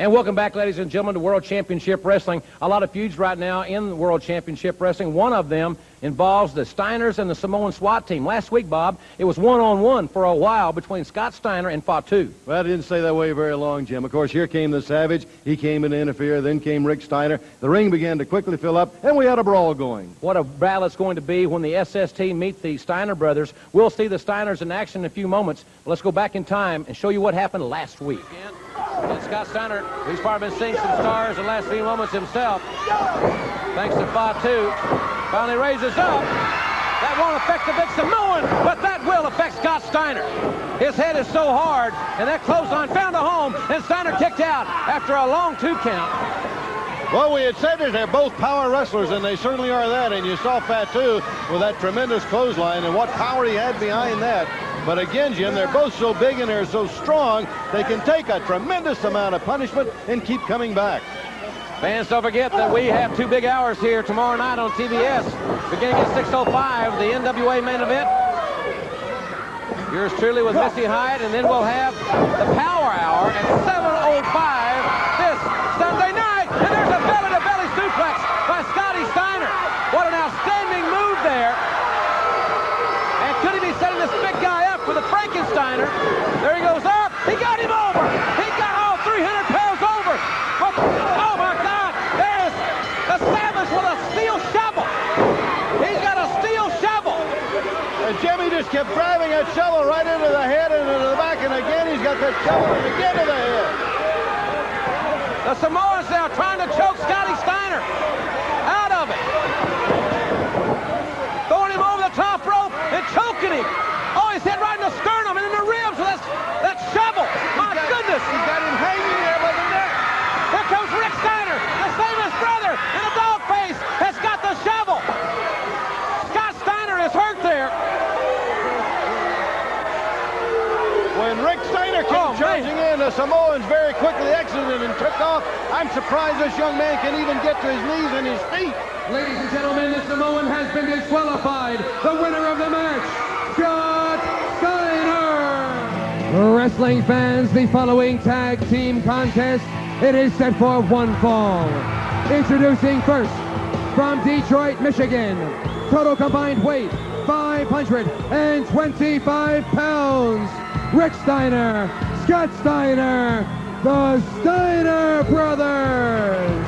And welcome back, ladies and gentlemen, to World Championship Wrestling. A lot of feuds right now in World Championship Wrestling. One of them involves the Steiners and the Samoan SWAT team. Last week, Bob, it was one-on-one for a while between Scott Steiner and Fatu. Well, it didn't stay that way very long, Jim. Of course, here came the Savage. He came in to interfere. Then came Rick Steiner. The ring began to quickly fill up, and we had a brawl going. What a battle it's going to be when the SST meet the Steiner brothers. We'll see the Steiners in action in a few moments. Let's go back in time and show you what happened last week. And Scott Steiner, he's probably been seeing some stars in the last few moments himself. Thanks to Fatu. Finally raises up. That won't affect the big Samoan, but that will affect Scott Steiner. His head is so hard, and that clothesline found a home, and Steiner kicked out after a long two count. Well, we had said that they're both power wrestlers, and they certainly are that. And you saw Fatu with that tremendous clothesline and what power he had behind that. But again, Jim, they're both so big and they're so strong, they can take a tremendous amount of punishment and keep coming back. Fans, don't forget that we have two big hours here tomorrow night on TBS, beginning at 6.05, the NWA main event. Yours truly with Missy Hyatt, and then we'll have the Power Hour at 7.05 this Sunday night. And there's a belly-to-belly suplex by Scotty Steiner. What an outstanding move there. And could he be setting this big guy up for the Frankensteiner? There he goes up. He got him over. He got all 300 pounds over. But, oh, my God. There's the Savage with a steel shovel. He's got a steel shovel. And Jimmy just kept driving that shovel right into the head and into the back, and again he's got that shovel and again to the head. The Samoans now trying to choke Scotty Steiner out of it. Throwing him over the top rope and choking him. Oh, he's hit right in the sternum and in the ribs with that, that shovel. My goodness. He's got him hanging there by the neck. Here comes Rick Steiner, the famous brother, and a dog face has got the shovel. Scott Steiner is hurt there. When Came Oh, man. charging in, the Samoans very quickly exited and took off. I'm surprised this young man can even get to his knees and his feet. Ladies and gentlemen, the Samoan has been disqualified. The winner of the match, Scott Steiner. Wrestling fans, the following tag team contest, it is set for one fall. Introducing first, from Detroit, Michigan, total combined weight, 525 pounds. Rick Steiner, Scott Steiner, the Steiner Brothers.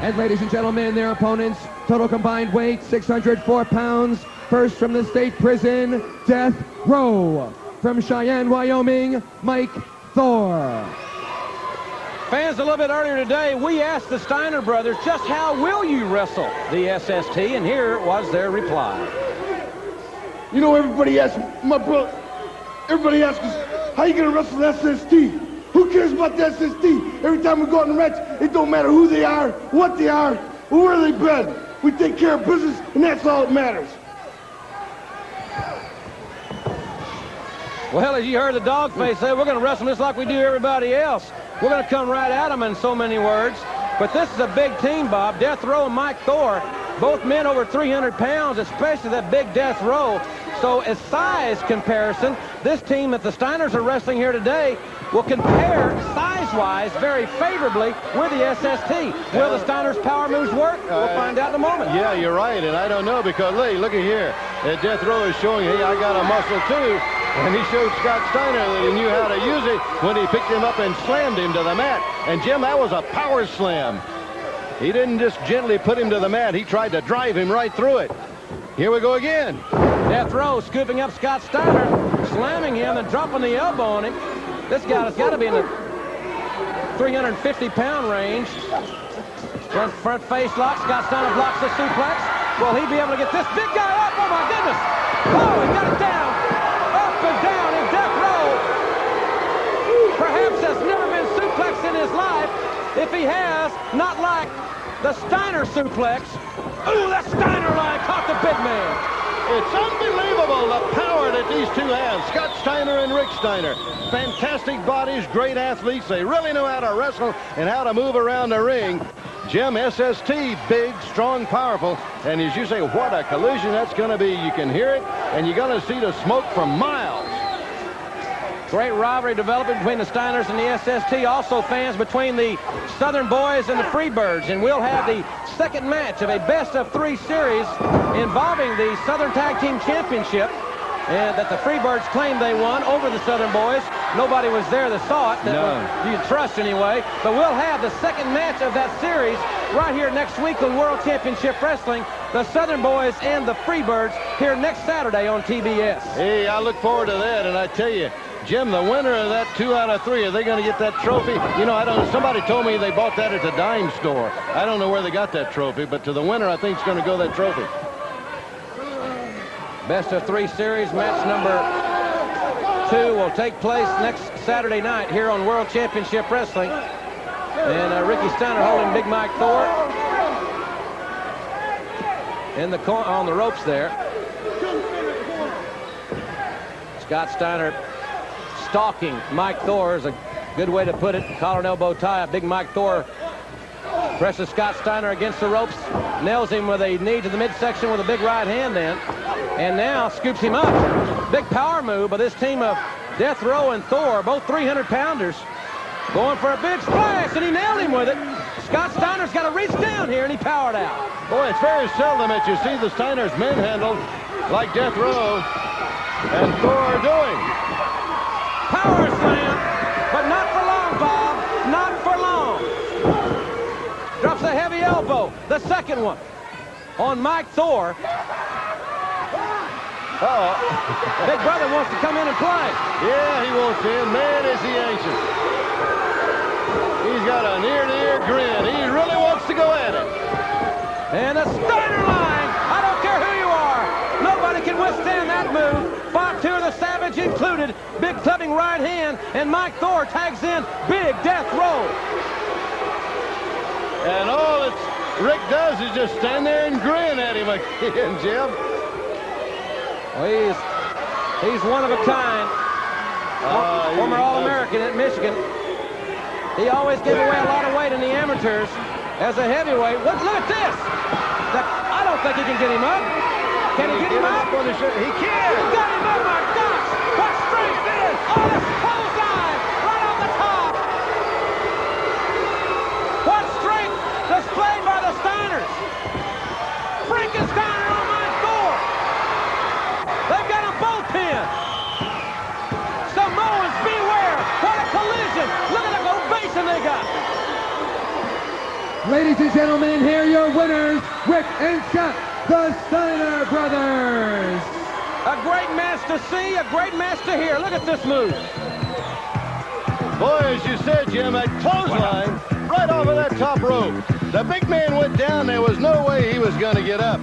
And ladies and gentlemen, their opponents, total combined weight, 604 pounds. First from the state prison, Death Row. From Cheyenne, Wyoming, Mike Thor. Fans, a little bit earlier today, we asked the Steiner brothers just how will you wrestle the SST, and here was their reply. You know, everybody asks my brother. Everybody asks us, how you gonna wrestle the SST? Who cares about the SST? Every time we go on the match, it don't matter who they are, what they are, where they've been. We take care of business, and that's all that matters. Well, as you heard the dog face say, we're going to wrestle just like we do everybody else. We're going to come right at them in so many words. But this is a big team, Bob. Death Row and Mike Thor, both men over 300 pounds, especially that big Death Row. So as size comparison, this team that the Steiners are wrestling here today will compare size-wise very favorably with the SST. Will the Steiners' power moves work? We'll find out in a moment. Yeah, you're right, and I don't know because, hey, look at here. Uh, Death Row is showing, hey, I got a muscle too. And he showed Scott Steiner that he knew how to use it when he picked him up and slammed him to the mat. And Jim, that was a power slam. He didn't just gently put him to the mat. He tried to drive him right through it. Here we go again. Death Row scooping up Scott Steiner, slamming him and dropping the elbow on him. This guy has got to be in the 350-pound range. Front, front face lock. Scott Steiner blocks the suplex. Will he be able to get this big guy up? Oh, my goodness. Oh, he got it down. Up and down in Death Row. Perhaps has never been suplexed in his life. If he has, not like the Steiner suplex. Ooh, that Steiner line caught the big man. It's unbelievable the power that these two have. Scott Steiner and Rick Steiner. Fantastic bodies, great athletes. They really know how to wrestle and how to move around the ring. Jim, SST, big, strong, powerful. And as you say, what a collision that's going to be. You can hear it, and you're going to see the smoke from miles. Great rivalry developing between the Steiners and the SST. Also fans between the Southern Boys and the Freebirds. And we'll have the second match of a best of three series involving the Southern Tag Team Championship and that the Freebirds claimed they won over the Southern Boys. Nobody was there that saw it. That no. You trust anyway. But we'll have the second match of that series right here next week on World Championship Wrestling. The Southern Boys and the Freebirds here next Saturday on TBS. Hey, I look forward to that, and I tell you, Jim, the winner of that two out of three, are they going to get that trophy? You know, I don't. Somebody told me they bought that at the dime store. I don't know where they got that trophy, but to the winner, I think it's going to go that trophy. Best of three series match number two will take place next Saturday night here on World Championship Wrestling. And uh, Ricky Steiner holding Big Mike Thor in the on the ropes there. Scott Steiner stalking Mike Thor is a good way to put it. Collar and elbow tie. Big Mike Thor presses Scott Steiner against the ropes, nails him with a knee to the midsection with a big right hand then and now scoops him up. Big power move by this team of Death Row and Thor, both 300-pounders, going for a big splash, and he nailed him with it. Scott Steiner's got to reach down here, and he powered out. Boy, it's very seldom that you see the Steiners manhandled like Death Row and Thor are doing. Power slam, but not for long, Bob. Not for long. Drops a heavy elbow, the second one on Mike Thor. Uh oh Big brother wants to come in and play. Yeah, he wants to in. Man, is he anxious. He's got an ear-to-ear grin. He really wants to go at it. And a Steiner line. I don't care who you are. Nobody can withstand that move. Bob Two the Savage included. Big clubbing right hand. And Mike Thor tags in Big Death Row. And all that Rick does is just stand there and grin at him again, Jim. Well, he's, he's one of a kind. Uh, Former All-American at Michigan. He always gave away a lot of weight in the amateurs as a heavyweight. Look, look at this. The, I don't think he can get him up. Can he get him up? He can. He got him up, my gosh. What strength is. Oh, this bullseye right on the top. What strength displayed by the Steiners. Frankensteiner on Mike Thor. They've got them both pinned. Samoans, beware. What a collision. Look at the ovation they got. Ladies and gentlemen, here are your winners, Rick and Scott, the Steiner brothers. A great match to see, a great match to hear. Look at this move. Boy, as you said, Jim, that clothesline right off of that top rope. The big man went down. There was no way he was going to get up.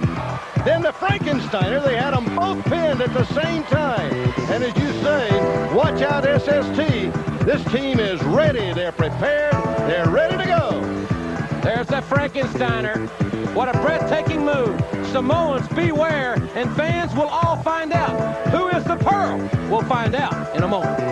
Then the Frankensteiner, they had them both pinned at the same time. And as you say, watch out SST. This team is ready. They're prepared. They're ready to go. There's the Frankensteiner. What a breathtaking move. Samoans, beware. And fans will all find out. Who is the Pearl? We'll find out in a moment.